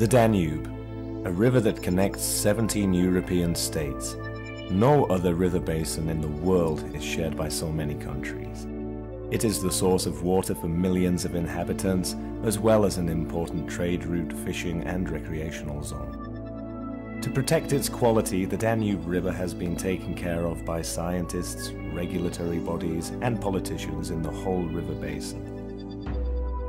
The Danube, a river that connects 17 European states. No other river basin in the world is shared by so many countries. It is the source of water for millions of inhabitants, as well as an important trade route, fishing and recreational zone. To protect its quality, the Danube River has been taken care of by scientists, regulatory bodies and politicians in the whole river basin.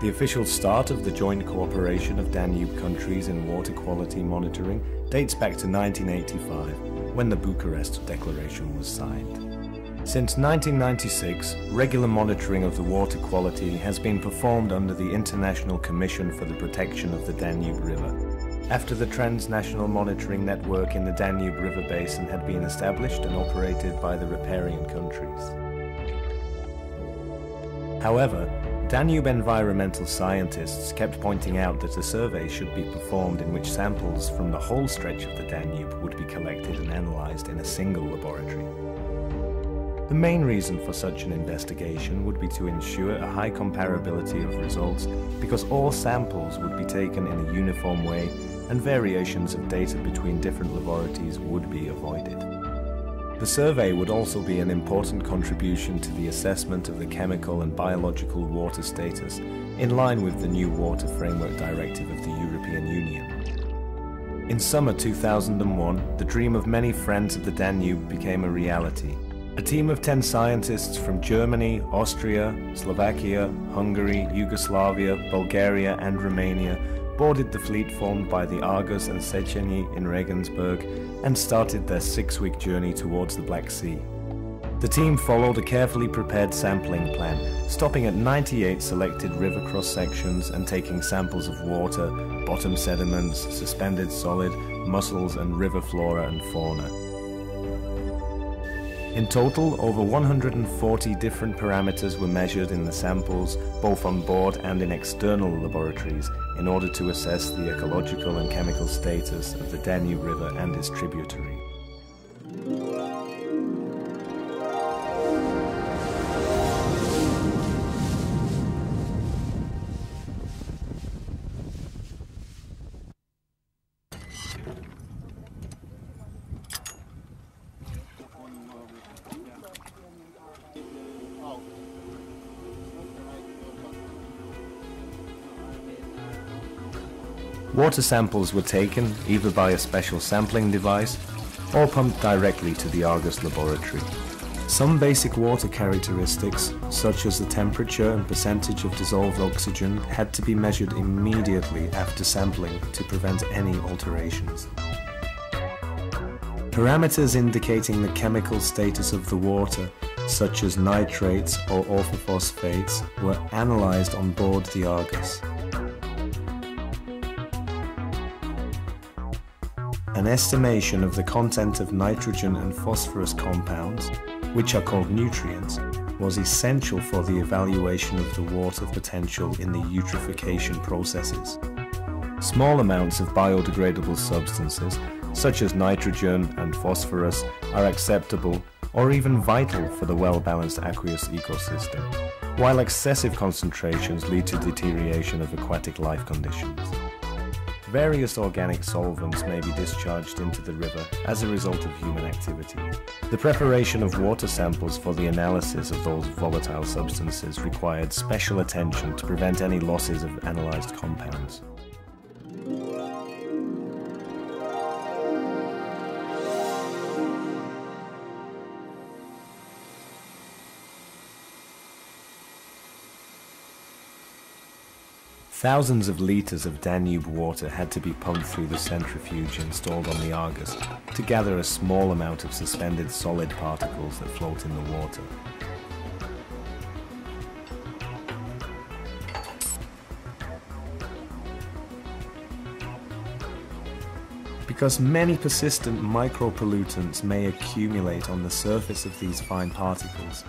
The official start of the joint cooperation of Danube countries in water quality monitoring dates back to 1985, when the Bucharest Declaration was signed. Since 1996, regular monitoring of the water quality has been performed under the International Commission for the Protection of the Danube River, after the transnational monitoring network in the Danube River Basin had been established and operated by the riparian countries. However, Danube environmental scientists kept pointing out that a survey should be performed in which samples from the whole stretch of the Danube would be collected and analysed in a single laboratory. The main reason for such an investigation would be to ensure a high comparability of results because all samples would be taken in a uniform way and variations of data between different laboratories would be avoided. The survey would also be an important contribution to the assessment of the chemical and biological water status in line with the new Water Framework Directive of the European Union. In summer 2001, the dream of many friends of the Danube became a reality. A team of 10 scientists from Germany, Austria, Slovakia, Hungary, Yugoslavia, Bulgaria and Romania boarded the fleet formed by the Argus and Széchenyi in Regensburg and started their six-week journey towards the Black Sea. The team followed a carefully prepared sampling plan, stopping at 98 selected river cross-sections and taking samples of water, bottom sediments, suspended solid, mussels and river flora and fauna. In total, over 140 different parameters were measured in the samples, both on board and in external laboratories, in order to assess the ecological and chemical status of the Danube River and its tributary. Water samples were taken either by a special sampling device or pumped directly to the Argus laboratory. Some basic water characteristics, such as the temperature and percentage of dissolved oxygen, had to be measured immediately after sampling to prevent any alterations. Parameters indicating the chemical status of the water, such as nitrates or orthophosphates, were analysed on board the Argus. An estimation of the content of nitrogen and phosphorus compounds, which are called nutrients, was essential for the evaluation of the water potential in the eutrophication processes. Small amounts of biodegradable substances, such as nitrogen and phosphorus, are acceptable or even vital for the well-balanced aqueous ecosystem, while excessive concentrations lead to deterioration of aquatic life conditions. Various organic solvents may be discharged into the river as a result of human activity. The preparation of water samples for the analysis of those volatile substances required special attention to prevent any losses of analyzed compounds. Thousands of litres of Danube water had to be pumped through the centrifuge installed on the Argus to gather a small amount of suspended solid particles that float in the water. Because many persistent micropollutants may accumulate on the surface of these fine particles,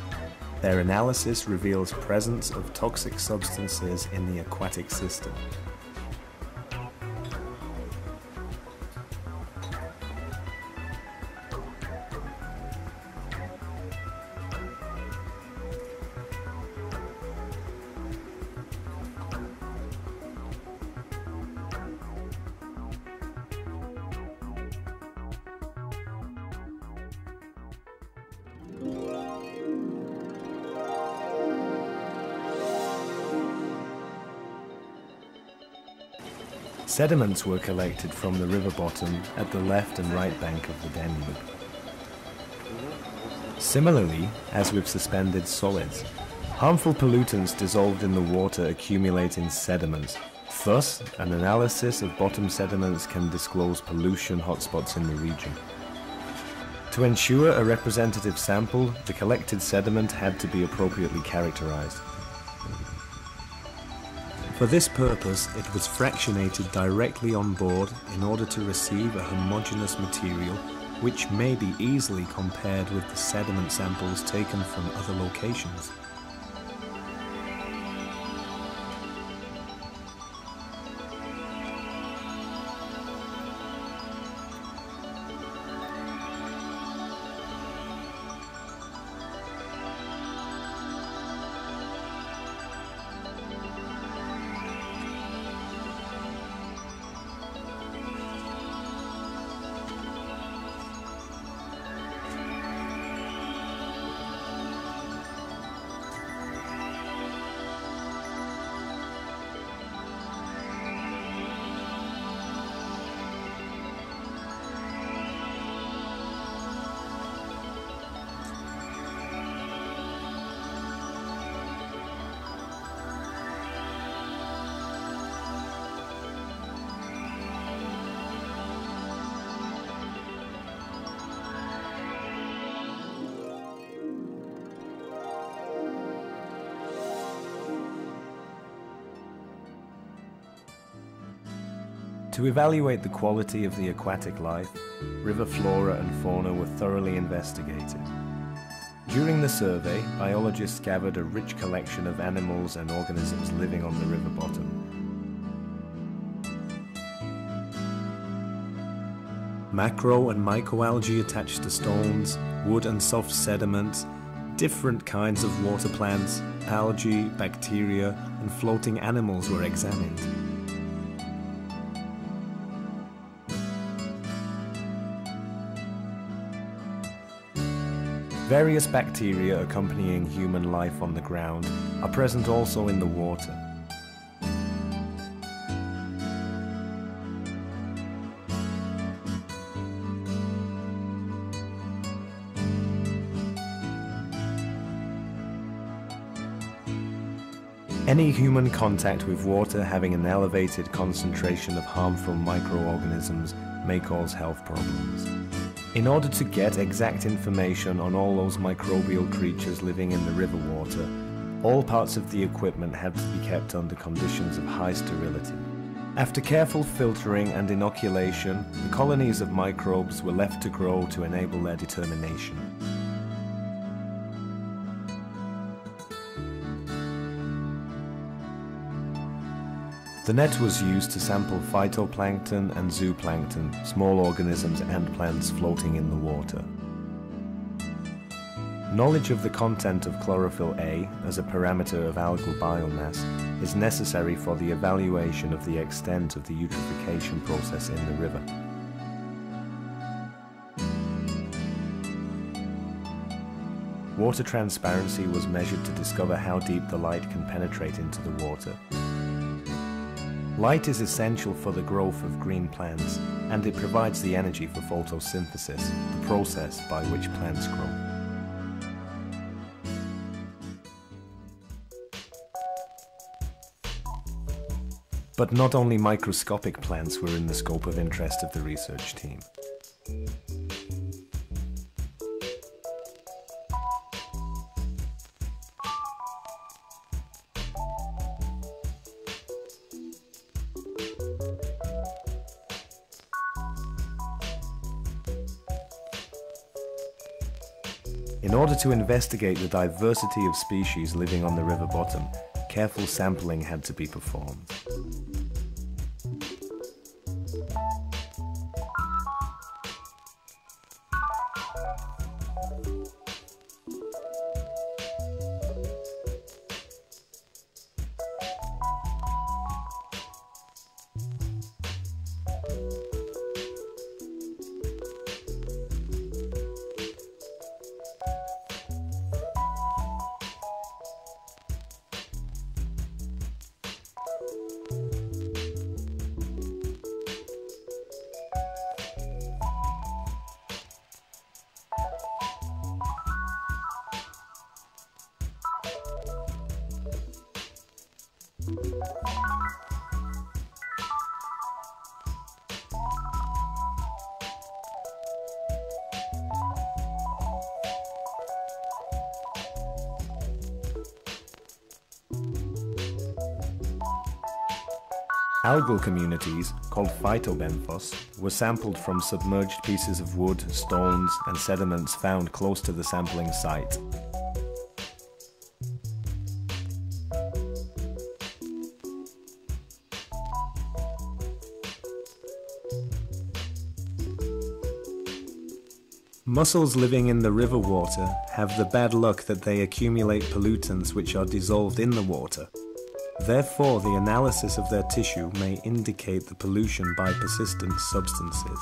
their analysis reveals presence of toxic substances in the aquatic system. Sediments were collected from the river bottom at the left and right bank of the Danube. Similarly, as with suspended solids, harmful pollutants dissolved in the water accumulate in sediments. Thus, an analysis of bottom sediments can disclose pollution hotspots in the region. To ensure a representative sample, the collected sediment had to be appropriately characterized. For this purpose, it was fractionated directly on board in order to receive a homogeneous material which may be easily compared with the sediment samples taken from other locations. To evaluate the quality of the aquatic life, river flora and fauna were thoroughly investigated. During the survey, biologists gathered a rich collection of animals and organisms living on the river bottom. Macro and microalgae attached to stones, wood and soft sediments, different kinds of water plants, algae, bacteria, and floating animals were examined. Various bacteria accompanying human life on the ground are present also in the water. Any human contact with water having an elevated concentration of harmful microorganisms may cause health problems. In order to get exact information on all those microbial creatures living in the river water, all parts of the equipment had to be kept under conditions of high sterility. After careful filtering and inoculation, the colonies of microbes were left to grow to enable their determination. The net was used to sample phytoplankton and zooplankton, small organisms and plants floating in the water. Knowledge of the content of chlorophyll A as a parameter of algal biomass is necessary for the evaluation of the extent of the eutrophication process in the river. Water transparency was measured to discover how deep the light can penetrate into the water Light is essential for the growth of green plants, and it provides the energy for photosynthesis, the process by which plants grow. But not only microscopic plants were in the scope of interest of the research team. To investigate the diversity of species living on the river bottom, careful sampling had to be performed. Algal communities, called phytobenthos, were sampled from submerged pieces of wood, stones, and sediments found close to the sampling site. Mussels living in the river water have the bad luck that they accumulate pollutants which are dissolved in the water. Therefore, the analysis of their tissue may indicate the pollution by persistent substances.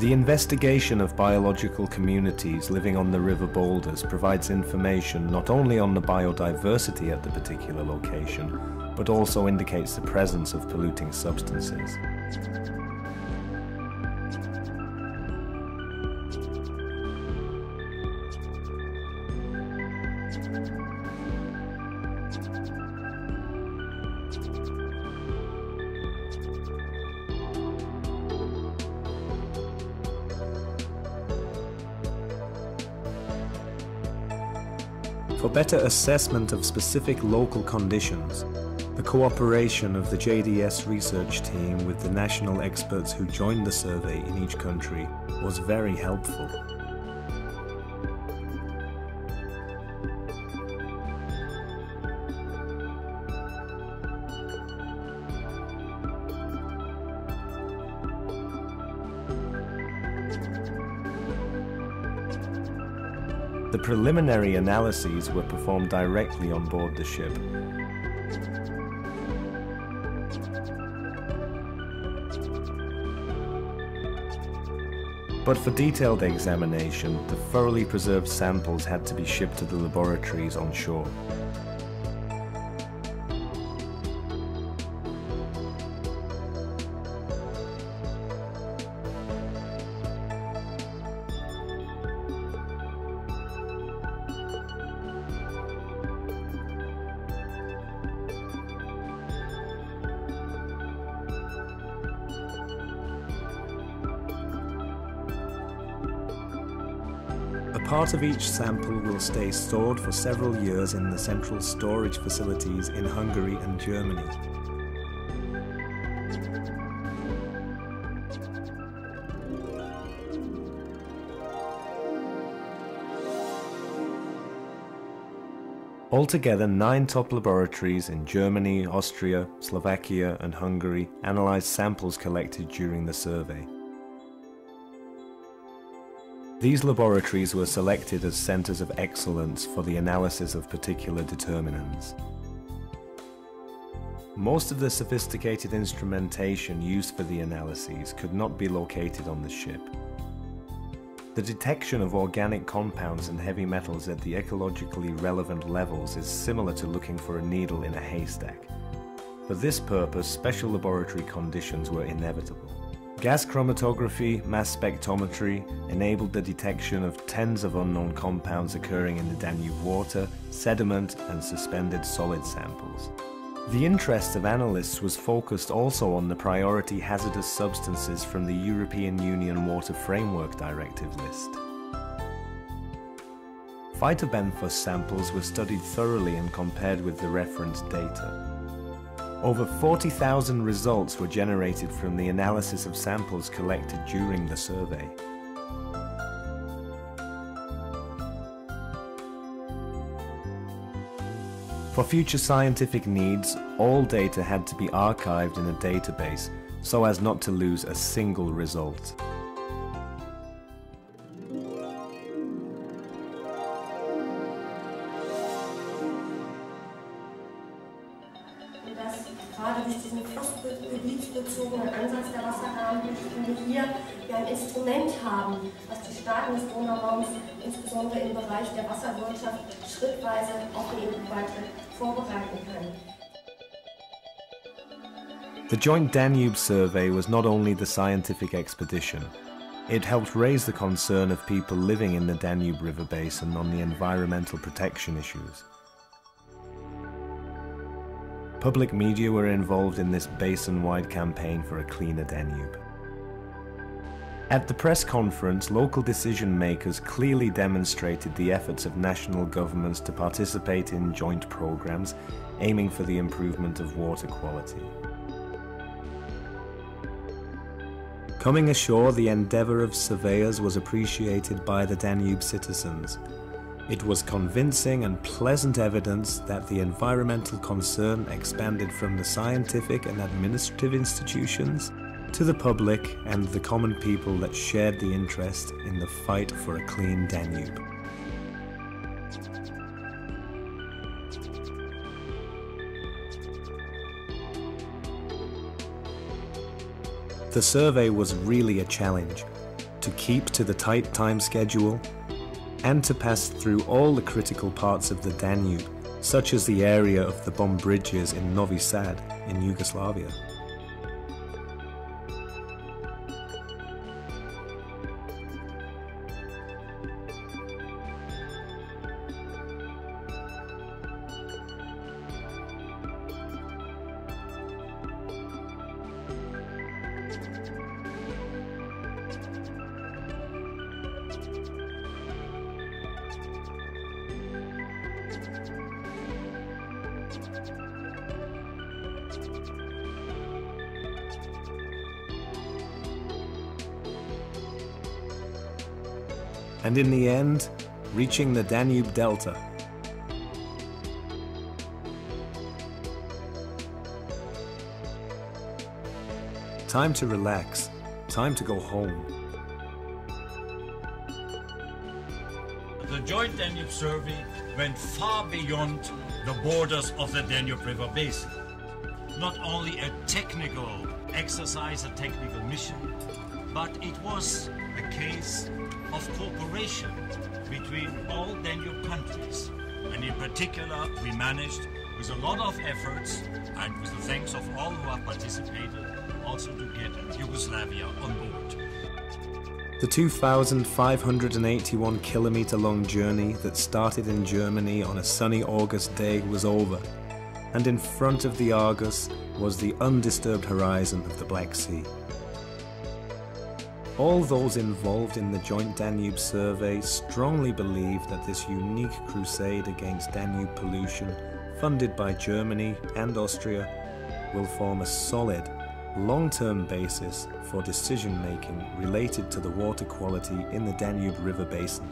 The investigation of biological communities living on the river boulders provides information not only on the biodiversity at the particular location, but also indicates the presence of polluting substances. For better assessment of specific local conditions, the cooperation of the JDS research team with the national experts who joined the survey in each country was very helpful. The preliminary analyses were performed directly on board the ship. But for detailed examination, the thoroughly preserved samples had to be shipped to the laboratories on shore. Part of each sample will stay stored for several years in the central storage facilities in Hungary and Germany. Altogether, nine top laboratories in Germany, Austria, Slovakia, and Hungary analysed samples collected during the survey. These laboratories were selected as centres of excellence for the analysis of particular determinants. Most of the sophisticated instrumentation used for the analyses could not be located on the ship. The detection of organic compounds and heavy metals at the ecologically relevant levels is similar to looking for a needle in a haystack. For this purpose, special laboratory conditions were inevitable. Gas chromatography, mass spectrometry enabled the detection of tens of unknown compounds occurring in the Danube water, sediment and suspended solid samples. The interest of analysts was focused also on the priority hazardous substances from the European Union Water Framework Directive list. Phytobenthos samples were studied thoroughly and compared with the reference data. Over 40,000 results were generated from the analysis of samples collected during the survey. For future scientific needs, all data had to be archived in a database so as not to lose a single result. Diesen Flussgebiet bedingungsbezogenen Ansatz der hier ein Instrument haben, was die Staaten des Donauraums, insbesondere im Bereich der Wasserwirtschaft, schrittweise auf EU-Beitritt vorbereiten kann. The Joint Danube Survey was not only the scientific expedition, it helped raise the concern of people living in the Danube River basin on the environmental protection issues. Public media were involved in this basin-wide campaign for a cleaner Danube. At the press conference, local decision makers clearly demonstrated the efforts of national governments to participate in joint programs aiming for the improvement of water quality. Coming ashore, the endeavour of surveyors was appreciated by the Danube citizens, it was convincing and pleasant evidence that the environmental concern expanded from the scientific and administrative institutions to the public and the common people that shared the interest in the fight for a clean Danube. The survey was really a challenge to keep to the tight time schedule and to pass through all the critical parts of the Danube, such as the area of the bomb bridges in Novi Sad in Yugoslavia. And in the end, reaching the Danube Delta. Time to relax, time to go home. The Joint Danube Survey went far beyond the borders of the Danube River Basin. Not only a technical exercise, a technical mission, but it was a case of cooperation between all Danube countries. And in particular, we managed, with a lot of efforts and with the thanks of all who have participated, also to get Yugoslavia on board. The 2,581 kilometre long journey that started in Germany on a sunny August day was over, and in front of the Argus was the undisturbed horizon of the Black Sea. All those involved in the Joint Danube Survey strongly believe that this unique crusade against Danube pollution, funded by Germany and Austria, will form a solid, long-term basis for decision-making related to the water quality in the Danube River Basin.